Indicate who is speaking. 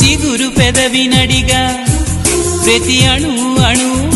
Speaker 1: చిగురు పెదవి నడిగా ప్రతి అణు అణువు